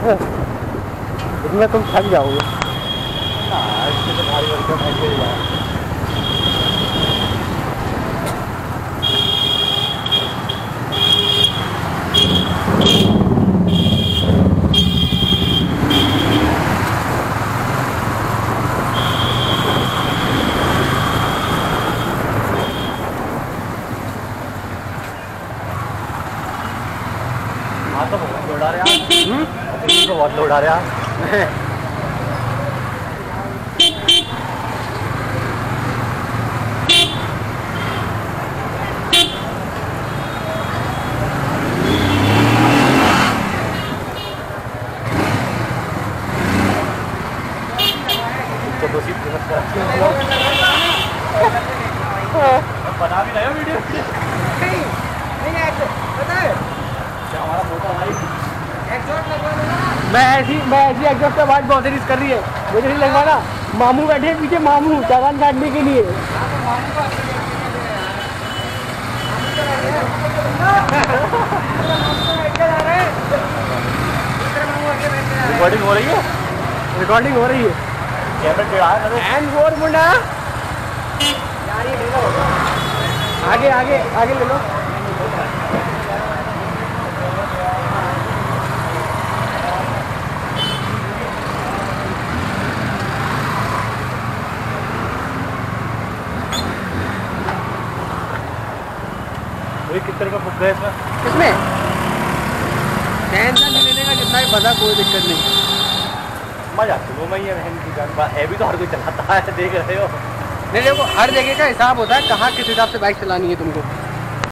इसमें तुम थक जाओगे हाँ इससे तो भारी वर्कआउट है ही यार हाँ तो बहुत लोड आ रहा है तो बहुत लोड आ रहा। है तो सीट बना भी रहे हो वीडियो? मैं ऐसी मैं ऐसी एग्जॉस्ट से आवाज़ बहुत कर रही है। मुझे नहीं लगवाना मामू बैठे पीछे मामू चालान काटने के लिए। रिकॉर्डिंग हो रही है? रिकॉर्डिंग हो रही है। एंड फोर मुंडा आगे आगे आगे ले लो। वही कितने बुक इसमें? किसमें टेंशन नहीं लेने का जितना ही बता कोई दिक्कत नहीं। मज़ा सुनो मैं ये बहन की जान है भी तो हर कोई चलाता है देख रहे हो। नहीं देखो हर जगह का हिसाब होता है कहाँ किस हिसाब से बाइक चलानी है तुमको।